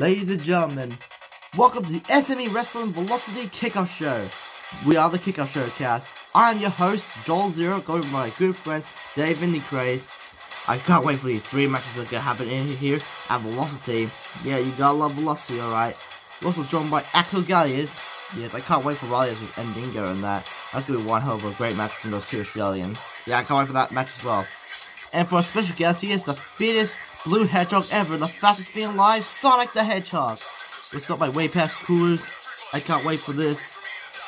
Ladies and gentlemen, welcome to the SME Wrestling Velocity Kickoff Show. We are the Kickoff Show cast. I'm your host, Joel Zero, going with my good friend, Dave Indy Craze. I can't wait for these three matches that are gonna happen in here at Velocity. Yeah, you gotta love Velocity, alright. We're also joined by Axel Galliers. Yes, I can't wait for Riley with Endingo and that. That's gonna be one hell of a great match between those two Australians. Yeah, I can't wait for that match as well. And for a special guest, he is the fittest blue hedgehog ever, the fastest being alive, Sonic the Hedgehog. What's up, my way past coolers? I can't wait for this.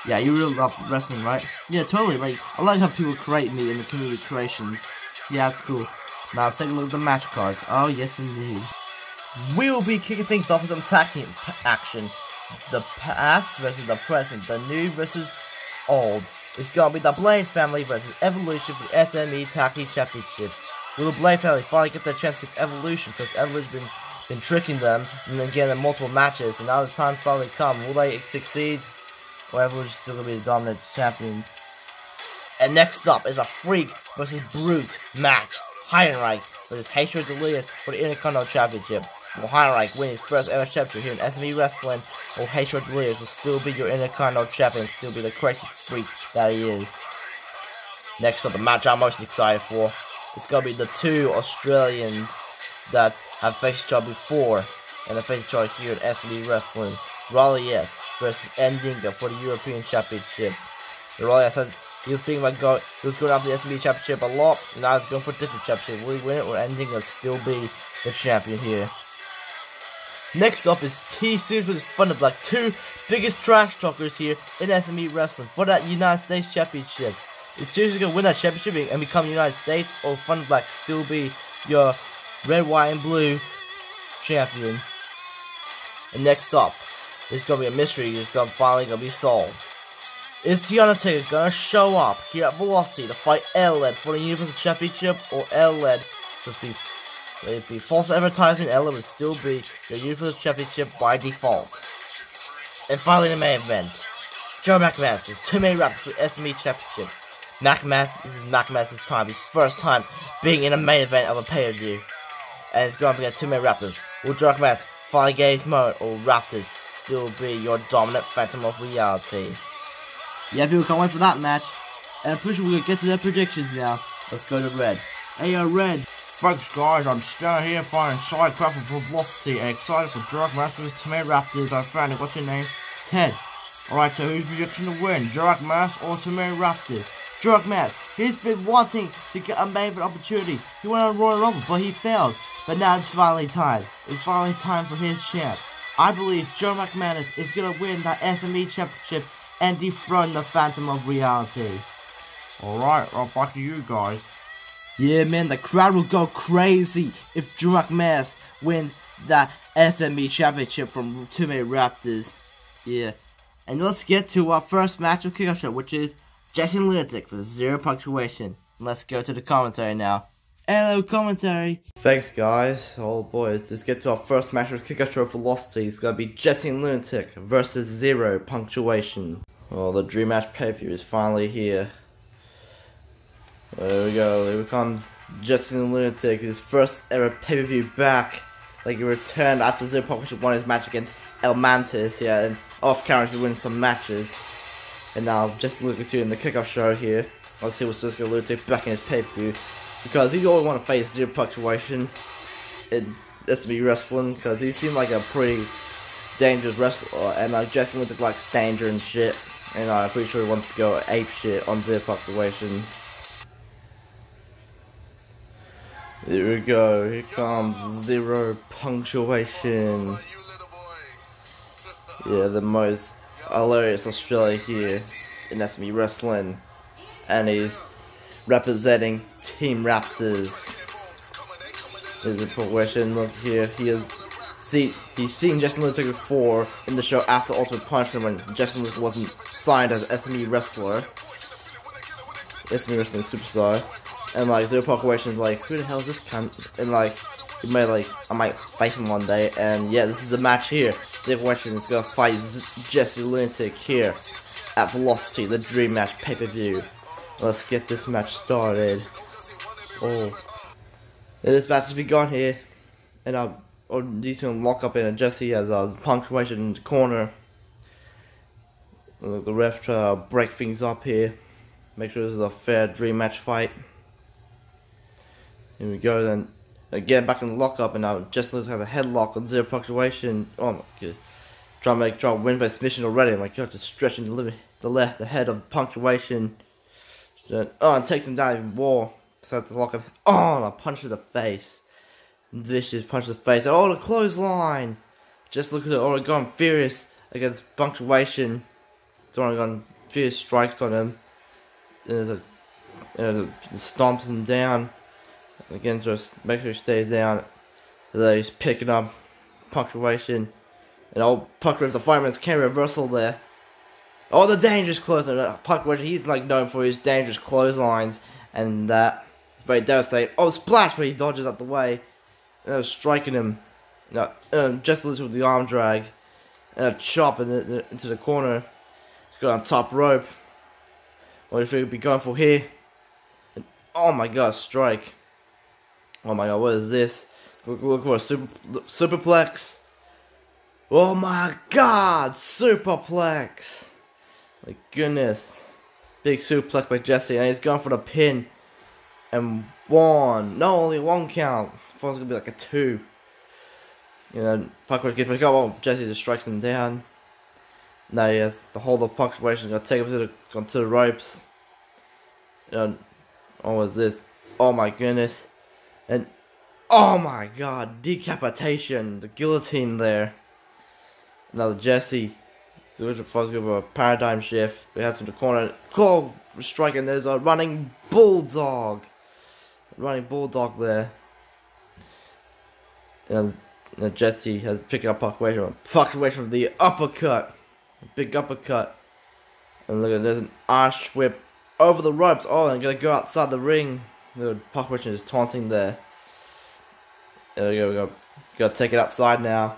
Yeah, you really love wrestling, right? Yeah, totally. Like, I like how people create me in the community creations. Yeah, that's cool. Now let's take a look at the match cards. Oh, yes, indeed. We will be kicking things off with some tag team action. The past versus the present, the new versus old. It's gonna be the Blade family versus Evolution for the SME Tag Team Championship. Will the Blade family finally get their chance against Evolution because Evolution's been been tricking them and then getting them multiple matches and now the time finally come. Will they succeed? Or Evolution's still gonna be the dominant champion. And next up is a Freak versus Brute match. Heidenreich versus Hatred Delirious for the Intercontinental Championship. Will Heidenreich win his first ever championship here in SME Wrestling, or Hatred Delirious will still be your Intercontinental Champion, still be the crazy freak that he is. Next up, the match I'm most excited for. It's gonna be the two Australians that have faced each other before and have faced each other here in SME Wrestling. Raleigh S versus Endinga for the European Championship. Raleigh S he was thinking about go he was going after the SME championship a lot, and now he's going for a different championship. Will he win it or ending will still be the champion here? Next up is T Series with Black, two biggest trash talkers here in SME Wrestling for that United States Championship. Is Series gonna win that championship and become United States, or Fun Black still be your red, white, and blue champion? And next up, it's gonna be a mystery. It's gonna finally gonna be solved. Is Tiana Taylor gonna show up here at Velocity to fight L-Led for the Universal Championship or L-Led to be it'd be false advertisement L-Led would still be your Universal Championship by default. And finally the main event. Joe McMasters, two main raps for SME Championship. McMasters this is McMasters time, his first time being in a main event of a pay-per-view. And it's going to be a two-man Raptors. Will Joe McMasters finally get his moment or Raptors still be your dominant phantom of reality? Yeah, people can't wait for that match. And I'm pretty sure we're gonna get to their predictions now. Let's go to Red. Hey, uh, Red. Thanks guys, I'm standing here finding Sidecraft for Velocity and excited for Drug Masters Tomato Raptors. I found it. What's your name? Ted. Alright, so who's prediction to win? Drug Mask or Tomato Raptors? Drug Mask. He's been wanting to get a main opportunity. He went on Royal Rumble, but he failed. But now it's finally time. It's finally time for his champ. I believe Joe McManus is gonna win that SME championship and dethrone the Phantom of Reality. Alright, well back to you guys. Yeah, man, the crowd will go crazy if Drew McMahon wins that SME championship from May Raptors. Yeah. And let's get to our first match of Kickoff Show, which is Jesse Lunatic with zero punctuation. Let's go to the commentary now. Hello, commentary. Thanks, guys. Oh, boys. Let's get to our first match of Show Velocity. It's to be Jesse Lunatic versus zero punctuation. Well, the Dream Match pay-per-view is finally here. There we go. Here comes Justin Lunatic, his first ever pay-per-view back. Like he returned after Zero Punctuation won his match against El Mantis, yeah, and off camera he win some matches. And now Justin Lunatic here in the kickoff show here. Let's see what's Justin Lunatic back in his pay-per-view. Because he always want to face Zero Punctuation in SB Wrestling, because he seemed like a pretty dangerous wrestler, and uh, like Justin Lunatic likes danger and shit. And I'm pretty sure he wants to go ape shit on Zero Punctuation. There we go, here comes Zero Punctuation. Yeah, the most hilarious Australia here in SME Wrestling. And he's representing Team Raptors. There's a progression, look here, he is see he's seen Justin Lunatic before in the show after Ultimate Punishment when Justin Lunatic wasn't signed as SME wrestler. SME wrestling superstar. And like Zero Punctuation's like, who the hell is this cunt? And like he might like I might fight him one day and yeah, this is a match here. Zero Punctuation is gonna fight Z Jesse Lunatic here at Velocity, the dream match pay-per-view. Let's get this match started. Oh. And this match has begun here. And I'm or these two lock up in Jesse as a punctuation in the corner. The ref try to break things up here. Make sure this is a fair dream match fight. Here we go then. Again back in the lockup and now Jesse has a headlock on zero punctuation. Oh my god. Trying to make try to win by submission already. My god, just stretching the, the left the head of punctuation. So, oh, and takes him down even more. So it's lock him. Oh, and a punch to the face. Vicious punch to the face. Oh, the clothesline. Just look at it. Oregon furious against punctuation. Oregon furious strikes on him. There's a, there's a stomps him down. Again, just make sure he stays down. He's picking up punctuation. And old Pucker the fireman's can reversal there. Oh, the dangerous clothesline. Uh, Pucker, he's like known for his dangerous clotheslines and that. It's very devastating. Oh, splash, but he dodges out the way. And uh, striking him. You know, uh, just with the arm drag. And a chop in the, the, into the corner. He's got on top rope. What if you he'd be going for here? And, oh my god, strike. Oh my god, what is this? Look, look for a super, superplex. Oh my god, superplex. My goodness. Big suplex by Jesse, and he's going for the pin. And one. No, only one count. Going to be like a two. You know, Puckworth gets back up. Oh, Jesse just strikes him down. Now he has the hold of punctuation. Gonna take him to the onto the ropes. And oh, what was this? Oh my goodness. And oh my god, decapitation. The guillotine there. Now Jesse, the which was give a paradigm shift. He has in the corner. Claw striking. There's a running bulldog. Running bulldog there. And, and Jesse has picked up puck away from puck away from the uppercut. Big uppercut. And look at there's an Irish whip over the ropes. Oh, and gonna go outside the ring. The puck is taunting there. There we go, we go. Gotta take it outside now.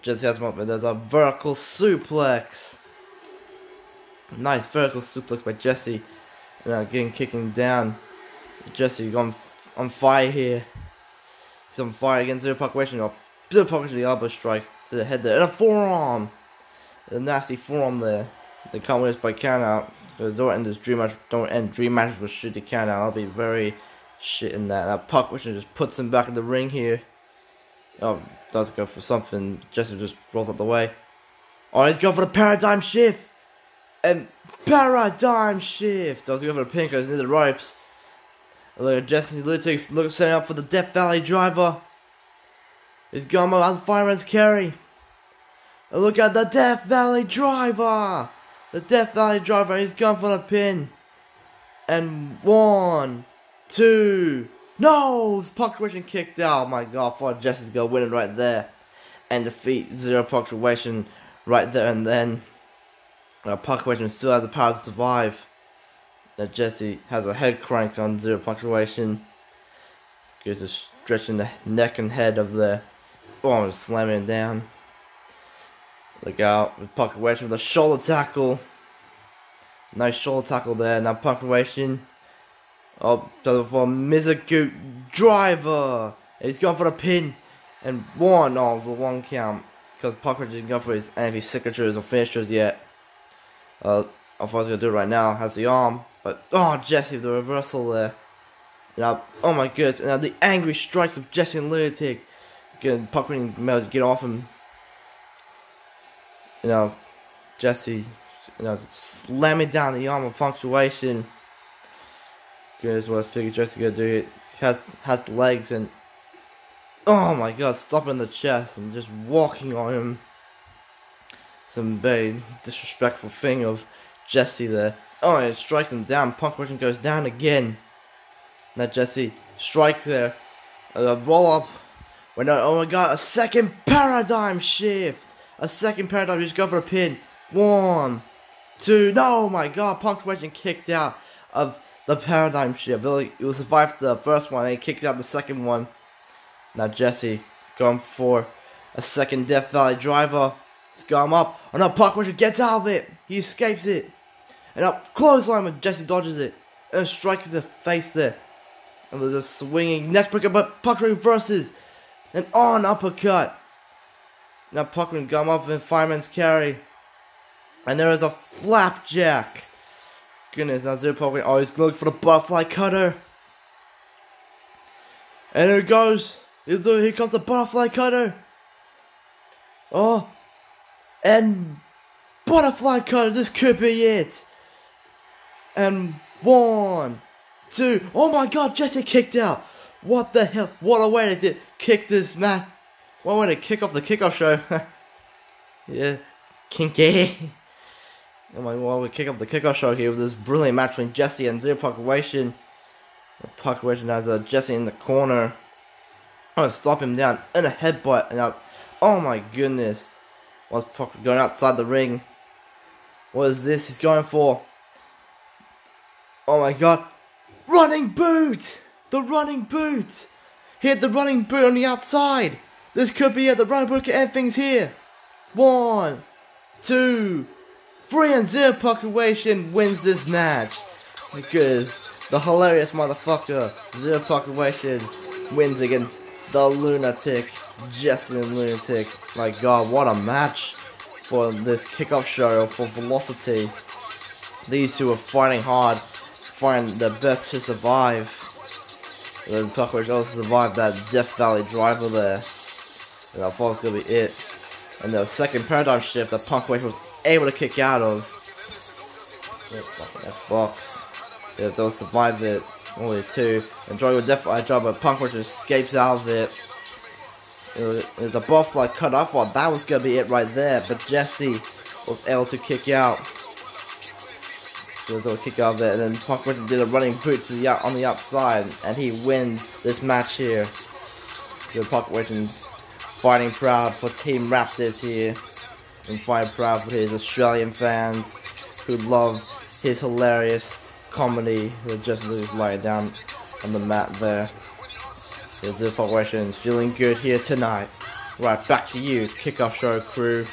Jesse has one, but there's a vertical suplex. Nice vertical suplex by Jesse. And uh, getting kicking down. Jesse on on fire here. He's on fire against Zero Punctuation. Oh, Zero Punctuation the elbow strike to the head there. And a forearm! A nasty forearm there. Win this by count out. Don't end this dream match. Don't end dream match with shoot the count out. I'll be very shit in that. That Punctuation just puts him back in the ring here. Oh, does go for something. Jesse just rolls out the way. Oh, he's going for the paradigm shift. And paradigm shift. Does go for the pin goes into the ropes. Look at Jesse Lutic look setting up for the Death Valley driver. He's going out the fireman's carry. And look at the Death Valley driver. The Death Valley driver. He's going for the pin. And one, two, no! This punctuation kicked out. Oh my god, I thought Jesse's gonna win it right there. And defeat zero punctuation right there and then. Uh, punctuation still has the power to survive. That Jesse has a head crank on zero punctuation. Gives a stretching the neck and head of the. Oh, I'm slamming it down. Look out. With punctuation with a shoulder tackle. Nice shoulder tackle there. Now punctuation Oh, for Mizugu driver. He's going for the pin. And one, oh, it was a one count. Because Parker didn't go for his any signatures or finishers yet. Uh, I thought I was going to do it right now. Has the arm. But, oh, Jesse, the reversal there. Now, oh my goodness. Now, the angry strikes of Jesse and Lunatic. Parker to get off him. You know, Jesse, you know, slamming down the arm of punctuation good what I figured Jesse gonna do. It has has the legs and oh my god, stopping the chest and just walking on him. Some very disrespectful thing of Jesse there. Oh, it strikes him down. Punk Russian goes down again. Now Jesse strike there. A roll up. Wait, no, uh, oh my god, a second paradigm shift. A second paradigm, just go for a pin. One, no, oh my god, Punk Russian kicked out of the paradigm shift. It will survive the first one and he kicks out the second one. Now Jesse going for a second Death Valley driver. Scum up. Oh no, Richard gets out of it. He escapes it. And up clothesline when Jesse dodges it. And a strike to the face there. And there's a swinging neckbreaker, but Puck reverses. and on uppercut. Now Puckman come up in fireman's carry. And there is a flapjack. Goodness, now Zero Puckman always looking for the butterfly cutter. And here it goes. Here comes the butterfly cutter. Oh. And butterfly cutter. This could be it. And one, two. Oh my god, Jesse kicked out. What the hell? What a way to kick this match. What a way to kick off the kickoff show. yeah, kinky. My god, we kick off the kickoff show here with this brilliant match between Jesse and Zero. Proclamation has uh, Jesse in the corner. I'm gonna stop him down in a headbutt and out. Oh my goodness. What's Puck going outside the ring? What is this he's going for? Oh my god. Running boot! The running boot! He had the running boot on the outside! This could be it, the running boot can end things here! One, two, three, and zero punctuation wins this match. Because the hilarious motherfucker, zero punctuation, wins against the lunatic, Jesse Lunatic. My god, what a match for this kickoff show for Velocity. These two are fighting hard fighting the best to survive. Then Puckwick also survived that Death Valley driver there. And I thought it was gonna be it. And the second paradigm shift that Punkway was able to kick out of. Xbox. Yeah, they'll survive it. Only two. And Joy would definitely job, but Punkway escapes out of it. Was, was a buff like cut off. Well, that was gonna be it right there. But Jesse was able to kick out. So they'll kick out there, and then Punk did a running boot to the on the outside, and he wins this match here. So Punk fighting proud for Team Raptors here, and fighting proud for his Australian fans who love his hilarious comedy. Who just lying down on the mat there. Here's the Punk feeling good here tonight. Right, back to you, kickoff show crew.